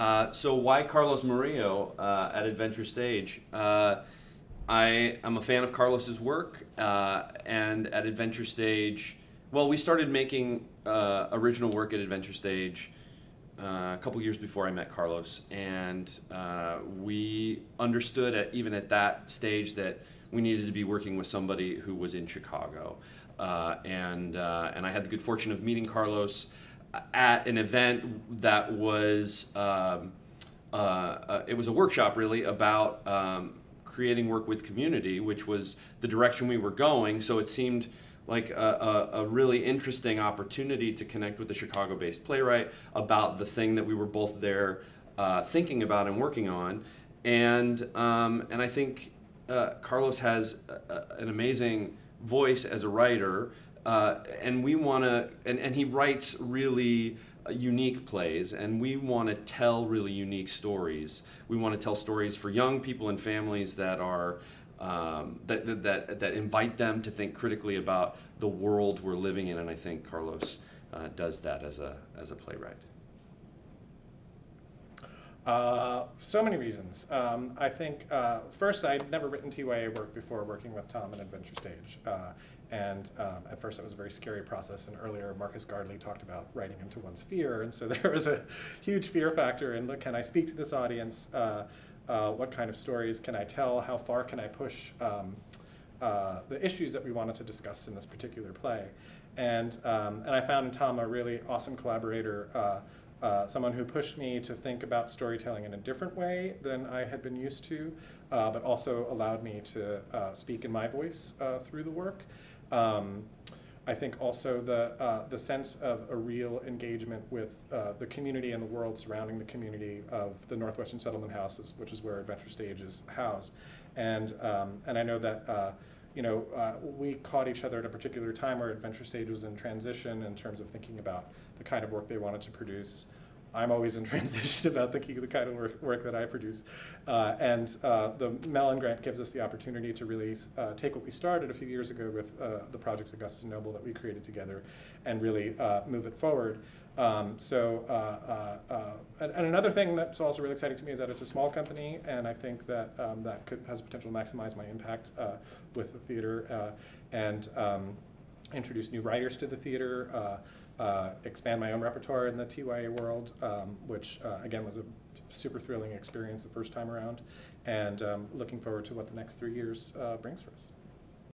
Uh, so why Carlos Murillo uh, at Adventure Stage? Uh, I am a fan of Carlos's work, uh, and at Adventure Stage, well, we started making uh, original work at Adventure Stage a couple years before I met Carlos, and we understood at, even at that stage that we needed to be working with somebody who was in Chicago, and and I had the good fortune of meeting Carlos at an event that was. Um, uh, it was a workshop really about um, creating work with community, which was the direction we were going. So it seemed like a, a, a, really interesting opportunity to connect with a Chicago-based playwright about the thing that we were both there uh, thinking about and working on. And, um, and I think uh, Carlos has a, an amazing voice as a writer, uh, and we want to, and, and he writes really unique plays, and we want to tell really unique stories. We want to tell stories for young people and families that are um, that, that, that invite them to think critically about the world we're living in, and I think Carlos uh, does that as a as a playwright. Uh, so many reasons. Um, I think uh, first, I'd never written TYA work before working with Tom at Adventure Stage. Uh, and um, at first, it was a very scary process. And earlier, Marcus Gardley talked about writing into one's fear. And so there was a huge fear factor in look, can I speak to this audience? Uh, uh, what kind of stories can I tell? How far can I push um, the issues that we wanted to discuss in this particular play? And, um, and I found in Tom a really awesome collaborator uh, someone who pushed me to think about storytelling in a different way than I had been used to, uh, but also allowed me to uh, speak in my voice uh, through the work. Um, I think also the, uh, the sense of a real engagement with the community and the world surrounding the community of the Northwestern Settlement Houses, which is where Adventure Stage is housed. And, um, and I know that you know, uh, we caught each other at a particular time where Adventure Stage was in transition in terms of thinking about the kind of work they wanted to produce. I'm always in transition about of the kind of work, work that I produce. Uh, and uh, the Mellon Grant gives us the opportunity to really uh, take what we started a few years ago with uh, the Project Augusta Noble that we created together and really uh, move it forward. Um, so, and, and, another thing that's also really exciting to me is that it's a small company, and I think that um, that could, has potential to maximize my impact with the theater and um, introduce new writers to the theater uh, expand my own repertoire in the TYA world, um, which uh, again was a super thrilling experience the first time around, and um, looking forward to what the next three years uh, brings for us.